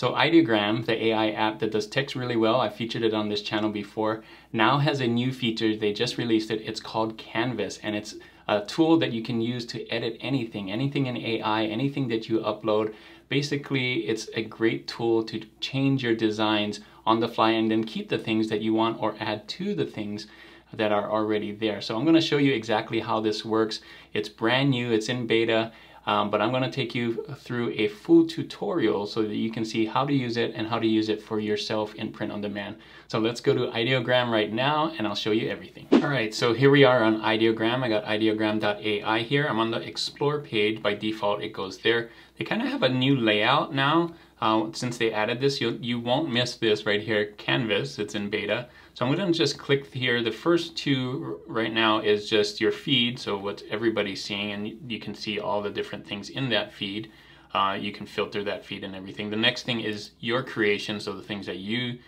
So Ideogram, the AI app that does text really well, I featured it on this channel before, now has a new feature. They just released it. It's called Canvas and it's a tool that you can use to edit anything, anything in AI, anything that you upload. Basically, it's a great tool to change your designs on the fly and then keep the things that you want or add to the things that are already there. So I'm gonna show you exactly how this works. It's brand new, it's in beta, um, but I'm gonna take you through a full tutorial so that you can see how to use it and how to use it for yourself in print on demand. So let's go to Ideogram right now and I'll show you everything. All right, so here we are on Ideogram. I got ideogram.ai here. I'm on the explore page. By default, it goes there. They kind of have a new layout now. Uh, since they added this, you you won't miss this right here, Canvas, it's in beta. So I'm gonna just click here. The first two right now is just your feed, so what everybody's seeing, and you can see all the different things in that feed. Uh, you can filter that feed and everything. The next thing is your creation, so the things that you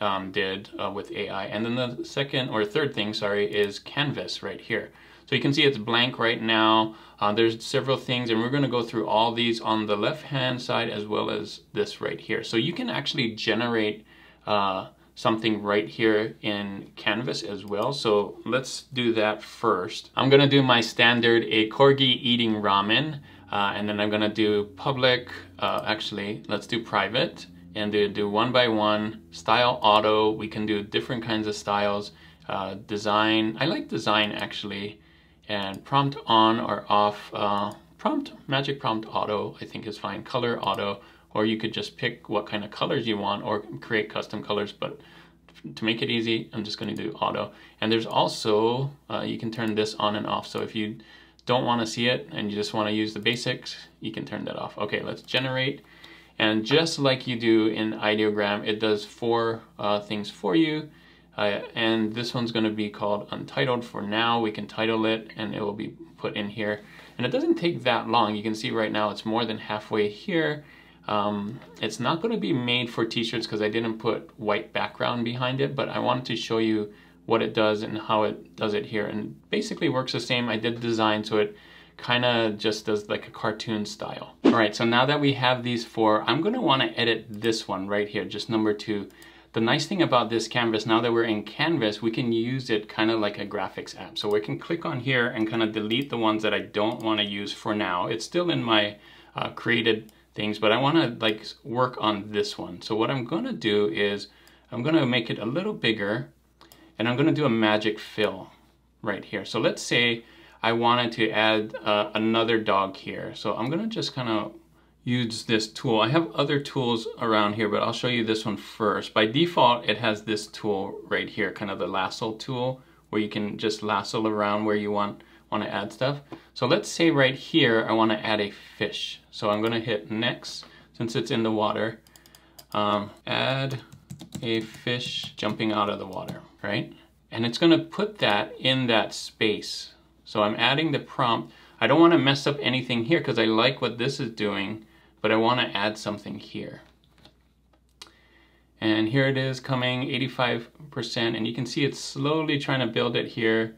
um, did uh, with AI. And then the second or third thing, sorry, is Canvas right here. So you can see it's blank right now. Uh, there's several things and we're gonna go through all these on the left-hand side as well as this right here. So you can actually generate uh, something right here in Canvas as well. So let's do that first. I'm gonna do my standard, a corgi eating ramen, uh, and then I'm gonna do public, uh, actually, let's do private, and do, do one by one, style auto, we can do different kinds of styles, uh, design, I like design actually, and prompt on or off, uh, prompt, magic prompt auto I think is fine, color auto, or you could just pick what kind of colors you want or create custom colors but to make it easy I'm just going to do auto. And there's also uh, you can turn this on and off. So if you don't want to see it and you just want to use the basics you can turn that off. Okay let's generate. And just like you do in ideogram it does four uh, things for you uh, and this one's going to be called untitled for now we can title it and it will be put in here and it doesn't take that long you can see right now it's more than halfway here um, it's not going to be made for t-shirts because I didn't put white background behind it, but I wanted to show you what it does and how it does it here. And basically works the same. I did design so it kind of just does like a cartoon style. All right, so now that we have these four, I'm going to want to edit this one right here, just number two. The nice thing about this canvas, now that we're in Canvas, we can use it kind of like a graphics app. So we can click on here and kind of delete the ones that I don't want to use for now. It's still in my uh, created things, but I want to like work on this one. So what I'm going to do is I'm going to make it a little bigger and I'm going to do a magic fill right here. So let's say I wanted to add uh, another dog here. So I'm going to just kind of use this tool. I have other tools around here, but I'll show you this one first. By default, it has this tool right here, kind of the lasso tool, where you can just lasso around where you want want to add stuff. So let's say right here, I want to add a fish. So I'm going to hit next, since it's in the water, um, add a fish jumping out of the water, right? And it's going to put that in that space. So I'm adding the prompt. I don't want to mess up anything here because I like what this is doing, but I want to add something here. And here it is coming 85%, and you can see it's slowly trying to build it here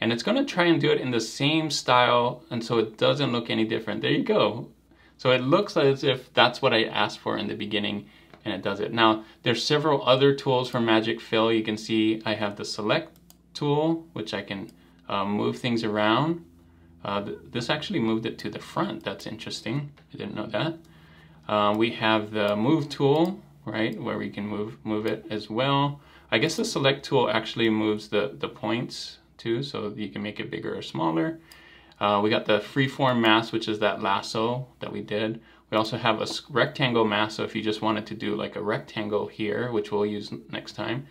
and it's gonna try and do it in the same style and so it doesn't look any different. There you go. So it looks as if that's what I asked for in the beginning and it does it. Now there's several other tools for Magic Fill. You can see I have the select tool which I can uh, move things around. Uh, th this actually moved it to the front. That's interesting. I didn't know that. Uh, we have the move tool, right, where we can move move it as well. I guess the select tool actually moves the, the points too, so you can make it bigger or smaller. Uh, we got the freeform mask, which is that lasso that we did. We also have a rectangle mask, so if you just wanted to do like a rectangle here, which we'll use next time.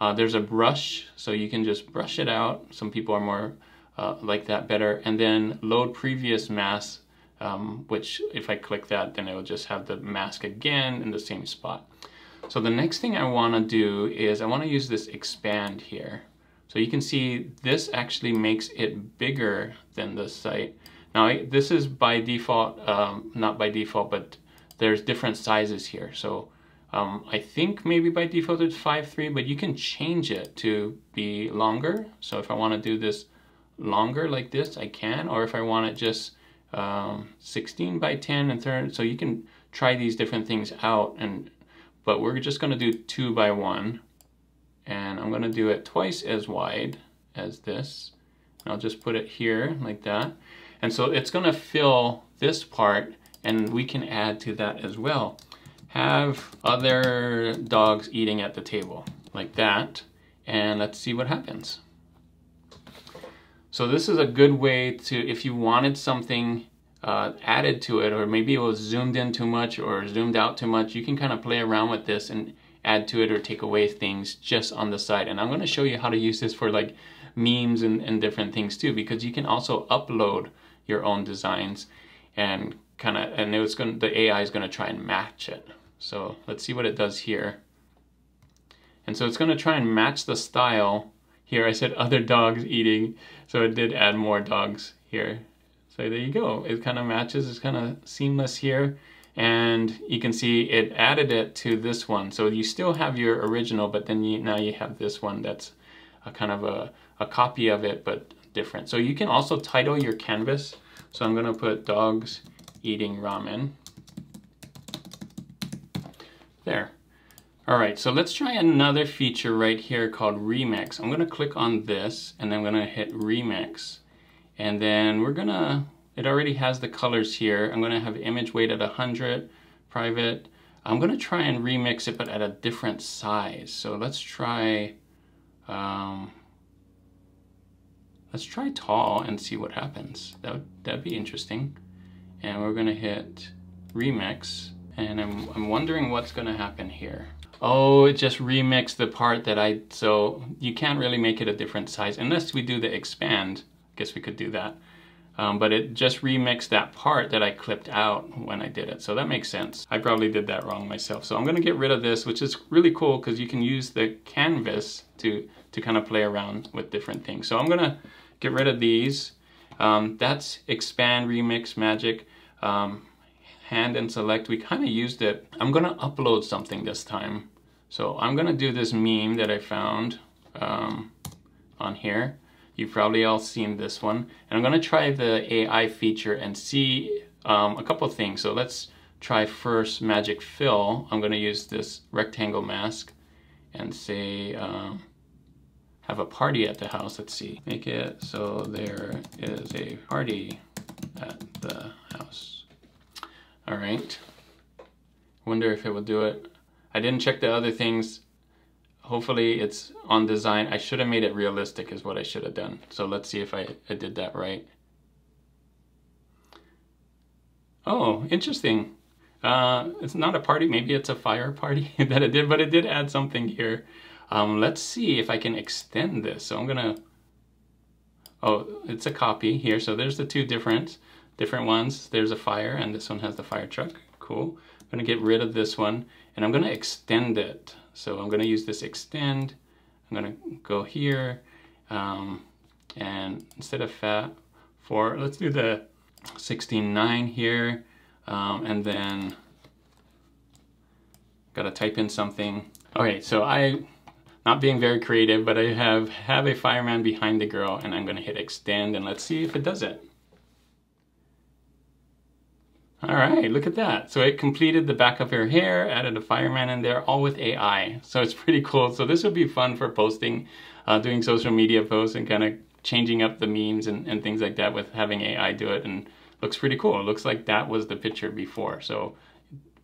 Uh, there's a brush, so you can just brush it out. Some people are more uh, like that better. And then load previous mask, um, which if I click that, then it will just have the mask again in the same spot. So the next thing I want to do is I want to use this expand here. So you can see this actually makes it bigger than the site. Now this is by default, um, not by default, but there's different sizes here. So um, I think maybe by default it's 5.3, but you can change it to be longer. So if I want to do this longer like this, I can. Or if I want it just um, 16 by 10 and 30, so you can try these different things out and but we're just gonna do two by one. And I'm gonna do it twice as wide as this. And I'll just put it here like that. And so it's gonna fill this part and we can add to that as well. Have other dogs eating at the table like that. And let's see what happens. So this is a good way to, if you wanted something uh, added to it, or maybe it was zoomed in too much or zoomed out too much, you can kind of play around with this and add to it or take away things just on the side. And I'm going to show you how to use this for like memes and, and different things too, because you can also upload your own designs and kind of, and it's going the AI is going to try and match it. So let's see what it does here. And so it's going to try and match the style. Here I said other dogs eating, so it did add more dogs here. So there you go. It kind of matches. It's kind of seamless here. And you can see it added it to this one. So you still have your original, but then you, now you have this one that's a kind of a, a copy of it, but different. So you can also title your canvas. So I'm gonna put dogs eating ramen. There. All right, so let's try another feature right here called Remix. I'm gonna click on this and I'm gonna hit Remix. And then we're gonna, it already has the colors here. I'm gonna have image weight at 100, private. I'm gonna try and remix it, but at a different size. So let's try, um, let's try tall and see what happens. That would, that'd be interesting. And we're gonna hit remix. And I'm, I'm wondering what's gonna happen here. Oh, it just remixed the part that I, so you can't really make it a different size unless we do the expand I guess we could do that. Um, but it just remixed that part that I clipped out when I did it. So that makes sense. I probably did that wrong myself. So I'm gonna get rid of this, which is really cool because you can use the canvas to, to kind of play around with different things. So I'm gonna get rid of these. Um, that's expand, remix, magic, um, hand and select. We kind of used it. I'm gonna upload something this time. So I'm gonna do this meme that I found um, on here. You've probably all seen this one. And I'm gonna try the AI feature and see um, a couple things. So let's try first Magic Fill. I'm gonna use this rectangle mask and say, um, have a party at the house. Let's see. Make it so there is a party at the house. All right. Wonder if it will do it. I didn't check the other things hopefully it's on design. I should have made it realistic is what I should have done. So let's see if I, I did that right. Oh, interesting. Uh, it's not a party, maybe it's a fire party that it did, but it did add something here. Um, let's see if I can extend this. So I'm gonna, oh, it's a copy here. So there's the two different, different ones. There's a fire and this one has the fire truck. Cool. I'm gonna get rid of this one and I'm gonna extend it. So I'm gonna use this extend. I'm gonna go here um, and instead of fat four, let's do the 16.9 here. Um, and then gotta type in something. Okay, so I, not being very creative, but I have, have a fireman behind the girl and I'm gonna hit extend and let's see if it does it. All right, look at that. So it completed the back of her hair, added a fireman in there, all with AI. So it's pretty cool. So this would be fun for posting, uh, doing social media posts and kind of changing up the memes and, and things like that with having AI do it and looks pretty cool. It looks like that was the picture before. So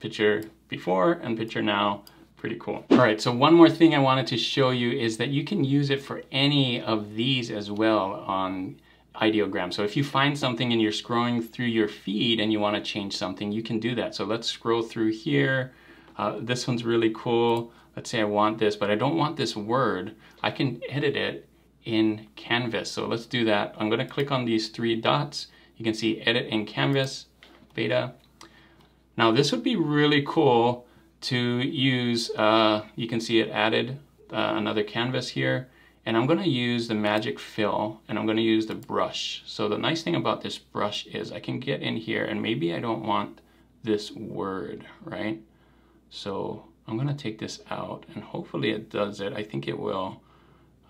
picture before and picture now, pretty cool. All right, so one more thing I wanted to show you is that you can use it for any of these as well on ideogram. So if you find something and you're scrolling through your feed and you want to change something, you can do that. So let's scroll through here. Uh, this one's really cool. Let's say I want this, but I don't want this word. I can edit it in Canvas. So let's do that. I'm going to click on these three dots. You can see edit in Canvas, beta. Now this would be really cool to use. Uh, you can see it added uh, another canvas here. And I'm gonna use the magic fill and I'm gonna use the brush. So the nice thing about this brush is I can get in here and maybe I don't want this word, right? So I'm gonna take this out and hopefully it does it. I think it will.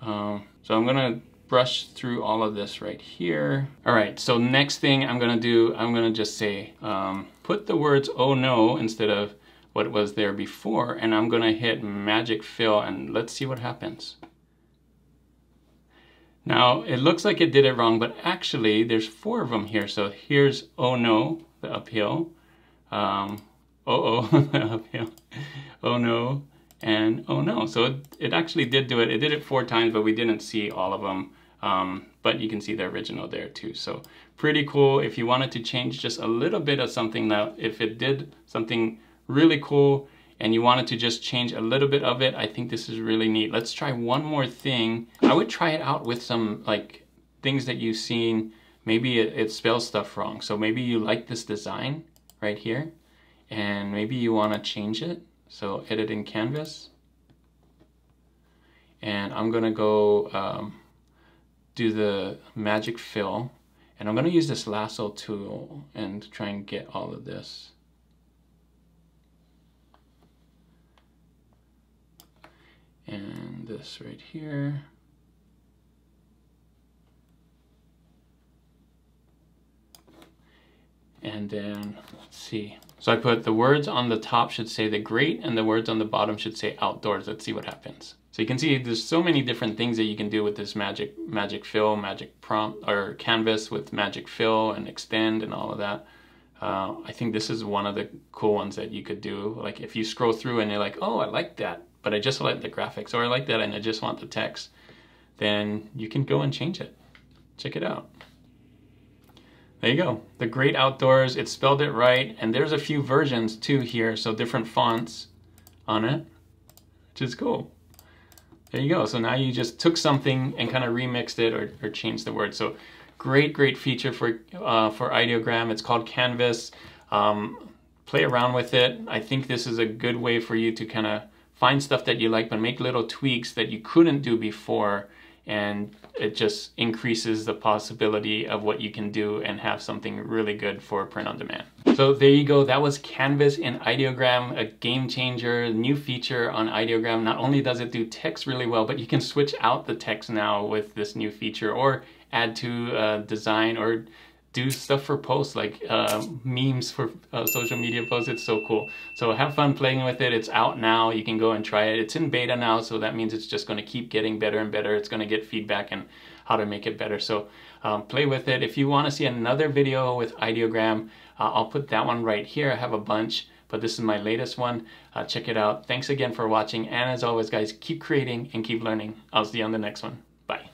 Um, so I'm gonna brush through all of this right here. All right, so next thing I'm gonna do, I'm gonna just say, um, put the words oh no instead of what was there before and I'm gonna hit magic fill and let's see what happens. Now it looks like it did it wrong but actually there's four of them here. So here's oh no the uphill. Um, oh oh the uphill. Oh no and oh no so it, it actually did do it. It did it four times but we didn't see all of them um, but you can see the original there too. So pretty cool. If you wanted to change just a little bit of something now if it did something really cool and you wanted to just change a little bit of it, I think this is really neat. Let's try one more thing. I would try it out with some like things that you've seen. Maybe it, it spells stuff wrong. So maybe you like this design right here and maybe you want to change it. So edit in Canvas. And I'm going to go um, do the magic fill. And I'm going to use this lasso tool and try and get all of this. And this right here. And then, let's see. So I put the words on the top should say the great and the words on the bottom should say outdoors. Let's see what happens. So you can see there's so many different things that you can do with this magic magic fill, magic prompt, or canvas with magic fill and extend and all of that. Uh, I think this is one of the cool ones that you could do. Like if you scroll through and you're like, oh, I like that but I just like the graphics or I like that and I just want the text, then you can go and change it. Check it out. There you go. The Great Outdoors, it spelled it right, and there's a few versions too here, so different fonts on it, which is cool. There you go. So now you just took something and kind of remixed it or, or changed the word. So great, great feature for, uh, for ideogram. It's called Canvas. Um, play around with it. I think this is a good way for you to kind of find stuff that you like, but make little tweaks that you couldn't do before. And it just increases the possibility of what you can do and have something really good for print on demand. So there you go. That was Canvas in Ideogram, a game changer, new feature on Ideogram. Not only does it do text really well, but you can switch out the text now with this new feature or add to uh, design or do stuff for posts like uh, memes for uh, social media posts. It's so cool. So have fun playing with it. It's out now. You can go and try it. It's in beta now, so that means it's just going to keep getting better and better. It's going to get feedback and how to make it better. So um, play with it. If you want to see another video with Ideogram, uh, I'll put that one right here. I have a bunch, but this is my latest one. Uh, check it out. Thanks again for watching. And as always, guys, keep creating and keep learning. I'll see you on the next one. Bye.